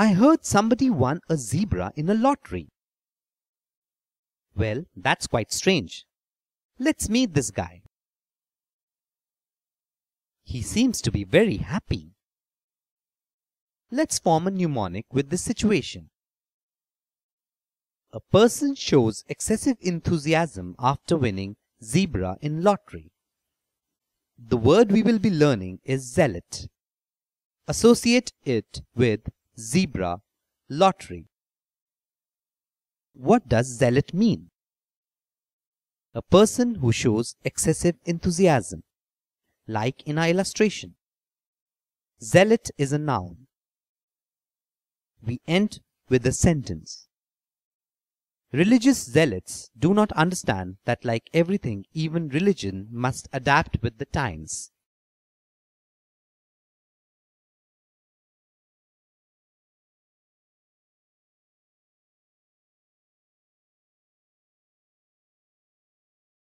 I heard somebody won a zebra in a lottery. Well, that's quite strange. Let's meet this guy. He seems to be very happy. Let's form a mnemonic with this situation. A person shows excessive enthusiasm after winning zebra in lottery. The word we will be learning is zealot. Associate it with zebra, lottery. What does zealot mean? A person who shows excessive enthusiasm, like in our illustration. Zealot is a noun. We end with a sentence. Religious zealots do not understand that like everything, even religion must adapt with the times.